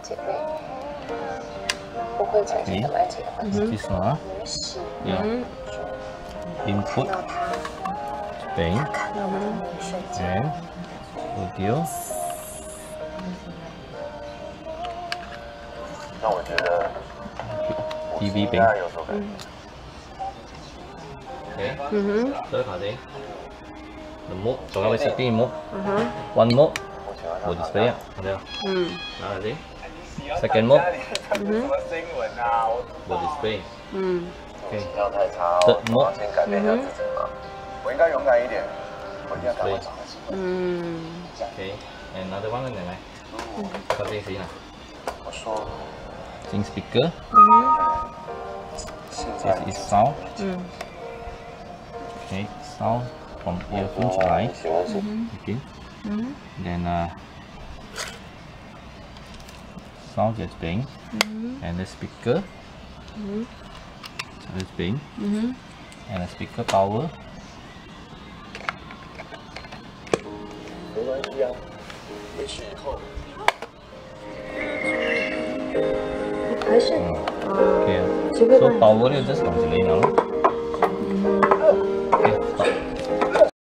姐妹，不会在这里来结婚，恭喜！嗯，input，看看，有没有问题？OK，OK。那我觉得，TV 屏，嗯，OK，嗯哼，多少的？两模，总共是 T 模，One 模，不 display 啊？对吧？嗯，哪里？Second mode. 嗯哼什么新闻啊？我 Will display. 嗯形象太差，这我要先改变一下自己嘛。我应该勇敢一点，我一定要赶快找到机会。嗯 Okay. Another one 嚟咪。收声先啊。我说，进 speaker. 嗯现在 This is sound. 嗯 Okay. Sound from earphone 出来。喜欢什么？ Okay. 嗯 Then uh, sound gets bang. 嗯 And the speaker. 嗯 So it's bang. 嗯 And the speaker power. 没关系啊，也许以后。还是 아 Okay. 只会 So 帮 power 咧 just 讲住你啦咯。